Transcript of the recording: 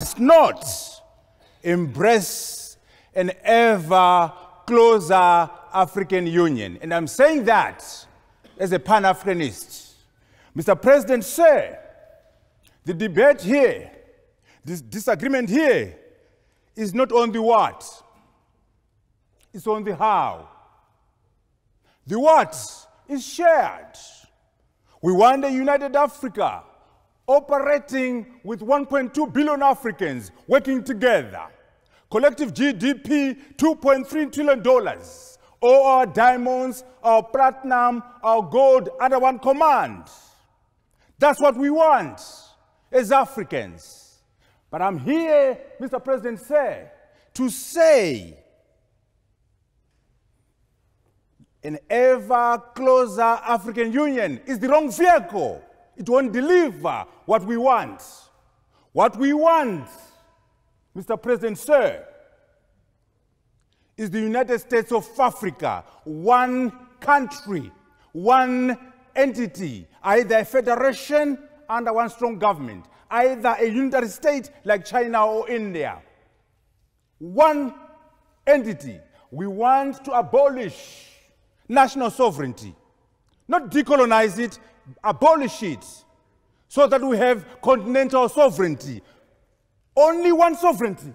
must not embrace an ever closer African Union. And I'm saying that as a Pan Africanist. Mr. President, sir, the debate here, this disagreement here, is not on the what, it's on the how. The what is shared. We want a united Africa operating with 1.2 billion Africans working together. Collective GDP, $2.3 trillion. All our diamonds, our platinum, our gold under one command. That's what we want as Africans. But I'm here, Mr. President, say, to say an ever closer African Union is the wrong vehicle. It won't deliver what we want. What we want, Mr. President, sir, is the United States of Africa, one country, one entity, either a federation under one strong government, either a unitary state like China or India. One entity. We want to abolish national sovereignty, not decolonize it, abolish it, so that we have continental sovereignty. Only one sovereignty.